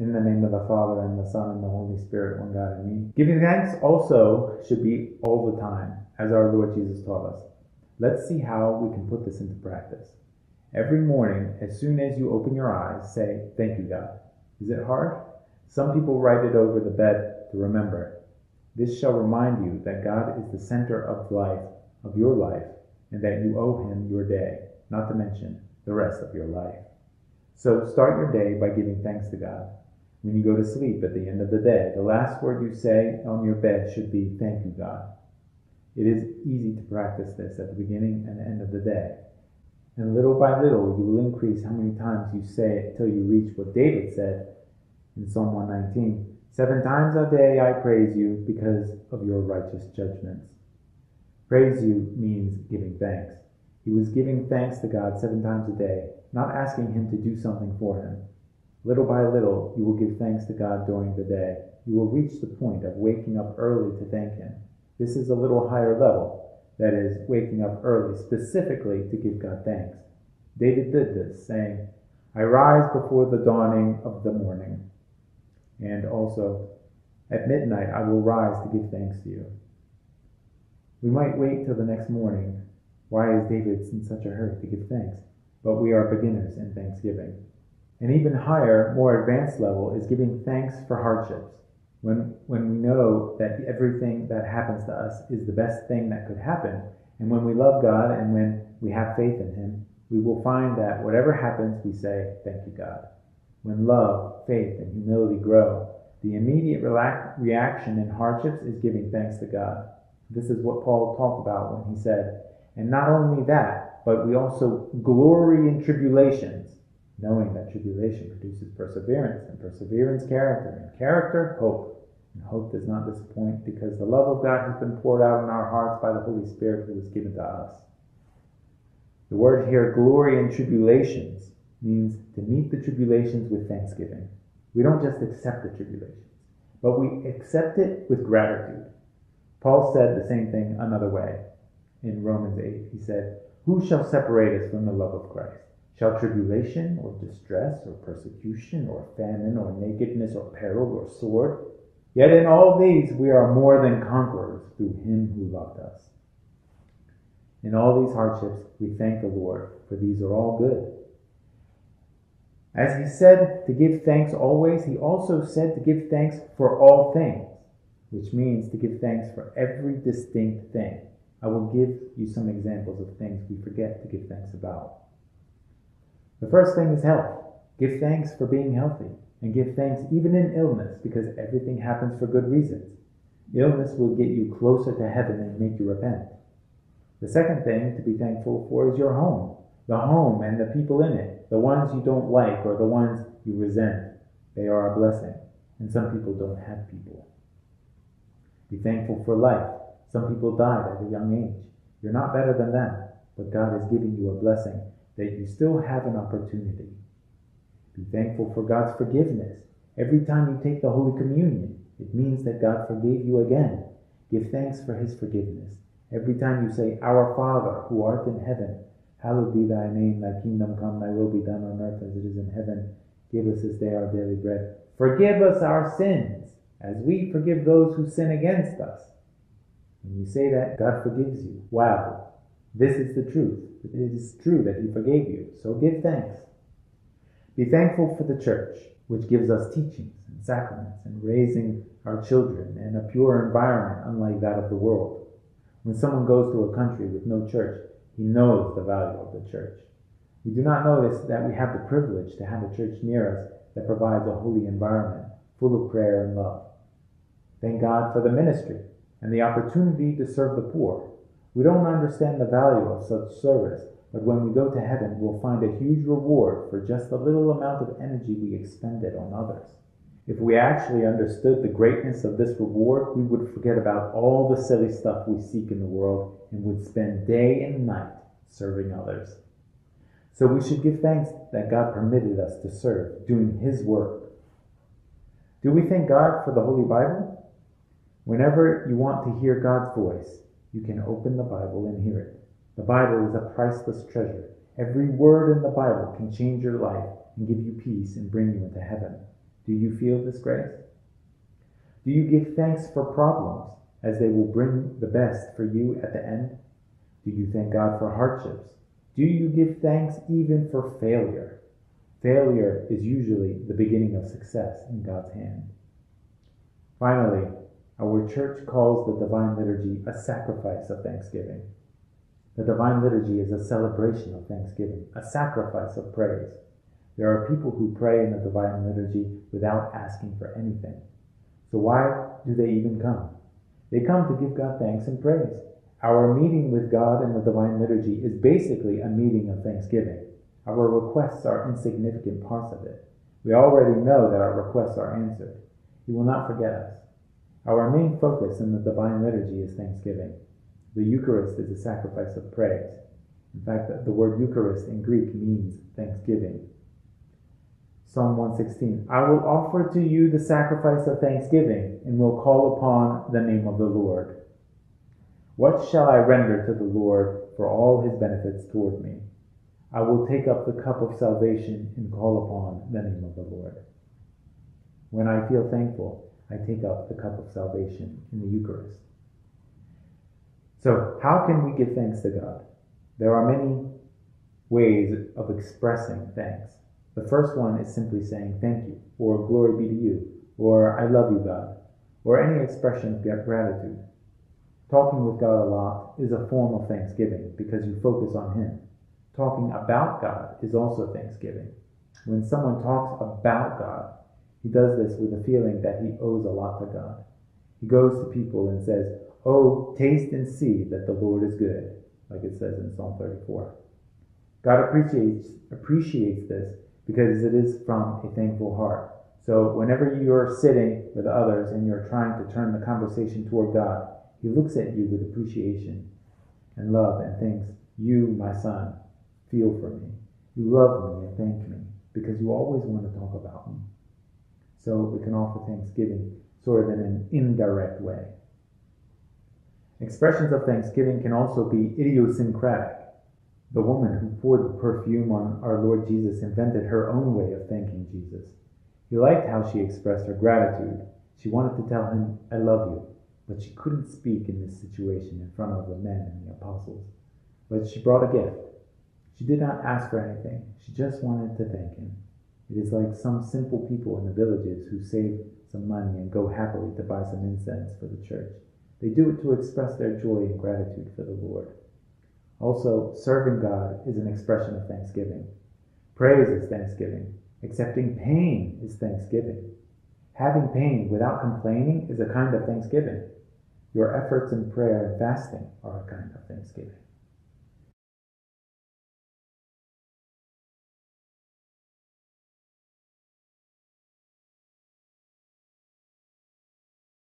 In the name of the Father, and the Son, and the Holy Spirit, one God, me, Giving thanks also should be all the time, as our Lord Jesus taught us. Let's see how we can put this into practice. Every morning, as soon as you open your eyes, say, Thank you, God. Is it hard? Some people write it over the bed to remember. This shall remind you that God is the center of life, of your life, and that you owe Him your day, not to mention the rest of your life. So start your day by giving thanks to God. When you go to sleep at the end of the day, the last word you say on your bed should be, Thank you, God. It is easy to practice this at the beginning and end of the day. And little by little, you will increase how many times you say it till you reach what David said in Psalm 119 Seven times a day I praise you because of your righteous judgments. Praise you means giving thanks. He was giving thanks to God seven times a day, not asking Him to do something for him. Little by little, you will give thanks to God during the day. You will reach the point of waking up early to thank Him. This is a little higher level, that is, waking up early specifically to give God thanks. David did this, saying, I rise before the dawning of the morning. And also, at midnight I will rise to give thanks to you. We might wait till the next morning. Why is David in such a hurry to give thanks? But we are beginners in thanksgiving. An even higher, more advanced level is giving thanks for hardships. When, when we know that everything that happens to us is the best thing that could happen, and when we love God and when we have faith in Him, we will find that whatever happens, we say, Thank you, God. When love, faith, and humility grow, the immediate reaction in hardships is giving thanks to God. This is what Paul talked about when he said, And not only that, but we also glory in tribulations knowing that tribulation produces perseverance, and perseverance, character, and character, hope. And hope does not disappoint because the love of God has been poured out in our hearts by the Holy Spirit who was given to us. The word here, glory in tribulations, means to meet the tribulations with thanksgiving. We don't just accept the tribulations, but we accept it with gratitude. Paul said the same thing another way in Romans 8. He said, Who shall separate us from the love of Christ? Shall tribulation or distress or persecution or famine or nakedness or peril or sword? Yet in all these we are more than conquerors through him who loved us. In all these hardships we thank the Lord, for these are all good. As he said to give thanks always, he also said to give thanks for all things, which means to give thanks for every distinct thing. I will give you some examples of things we forget to give thanks about. The first thing is health. Give thanks for being healthy, and give thanks even in illness, because everything happens for good reasons. Illness will get you closer to heaven and make you repent. The second thing to be thankful for is your home. The home and the people in it, the ones you don't like or the ones you resent. They are a blessing, and some people don't have people. Be thankful for life. Some people died at a young age. You're not better than them, but God has given you a blessing that you still have an opportunity. Be thankful for God's forgiveness. Every time you take the Holy Communion, it means that God forgave you again. Give thanks for his forgiveness. Every time you say, Our Father, who art in heaven, hallowed be thy name, thy kingdom come, thy will be done on earth as it is in heaven. Give us this day our daily bread. Forgive us our sins, as we forgive those who sin against us. When you say that, God forgives you. Wow, this is the truth. It is true that He forgave you, so give thanks. Be thankful for the church, which gives us teachings and sacraments and raising our children in a pure environment unlike that of the world. When someone goes to a country with no church, he knows the value of the church. We do not notice that we have the privilege to have a church near us that provides a holy environment full of prayer and love. Thank God for the ministry and the opportunity to serve the poor we don't understand the value of such service, but when we go to heaven, we'll find a huge reward for just the little amount of energy we expended on others. If we actually understood the greatness of this reward, we would forget about all the silly stuff we seek in the world and would spend day and night serving others. So we should give thanks that God permitted us to serve, doing His work. Do we thank God for the Holy Bible? Whenever you want to hear God's voice, you can open the Bible and hear it. The Bible is a priceless treasure. Every word in the Bible can change your life and give you peace and bring you into heaven. Do you feel this grace? Do you give thanks for problems, as they will bring the best for you at the end? Do you thank God for hardships? Do you give thanks even for failure? Failure is usually the beginning of success in God's hand. Finally, our church calls the Divine Liturgy a sacrifice of thanksgiving. The Divine Liturgy is a celebration of thanksgiving, a sacrifice of praise. There are people who pray in the Divine Liturgy without asking for anything. So why do they even come? They come to give God thanks and praise. Our meeting with God in the Divine Liturgy is basically a meeting of thanksgiving. Our requests are insignificant parts of it. We already know that our requests are answered. He will not forget us. Our main focus in the Divine Liturgy is thanksgiving. The Eucharist is a sacrifice of praise. In fact, the word Eucharist in Greek means thanksgiving. Psalm 116 I will offer to you the sacrifice of thanksgiving and will call upon the name of the Lord. What shall I render to the Lord for all his benefits toward me? I will take up the cup of salvation and call upon the name of the Lord. When I feel thankful, I take up the cup of salvation in the Eucharist. So, how can we give thanks to God? There are many ways of expressing thanks. The first one is simply saying thank you, or glory be to you, or I love you, God, or any expression of gratitude. Talking with God a lot is a form of thanksgiving because you focus on Him. Talking about God is also thanksgiving. When someone talks about God, he does this with a feeling that he owes a lot to God. He goes to people and says, Oh, taste and see that the Lord is good, like it says in Psalm 34. God appreciates, appreciates this because it is from a thankful heart. So whenever you're sitting with others and you're trying to turn the conversation toward God, He looks at you with appreciation and love and thinks, You, my son, feel for me. You love me and thank me because you always want to talk about me. So we can offer thanksgiving sort of in an indirect way. Expressions of thanksgiving can also be idiosyncratic. The woman who poured the perfume on our Lord Jesus invented her own way of thanking Jesus. He liked how she expressed her gratitude. She wanted to tell him, I love you, but she couldn't speak in this situation in front of the men and the apostles. But she brought a gift. She did not ask for anything, she just wanted to thank him. It is like some simple people in the villages who save some money and go happily to buy some incense for the church. They do it to express their joy and gratitude for the Lord. Also, serving God is an expression of thanksgiving. Praise is thanksgiving. Accepting pain is thanksgiving. Having pain without complaining is a kind of thanksgiving. Your efforts in prayer and fasting are a kind of thanksgiving.